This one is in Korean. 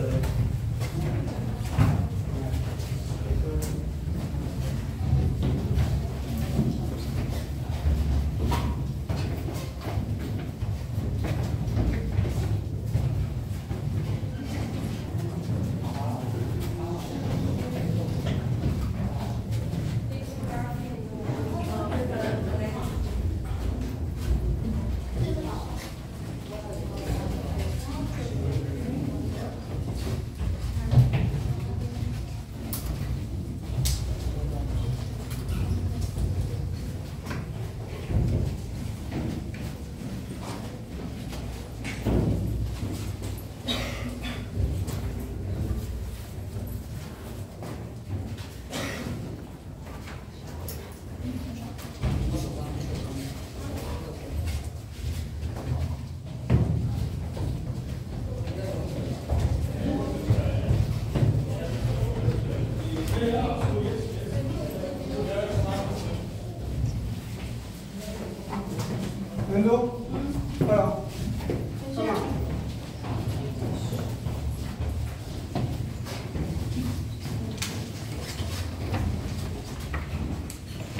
Thank you. 왼쪽. 봐요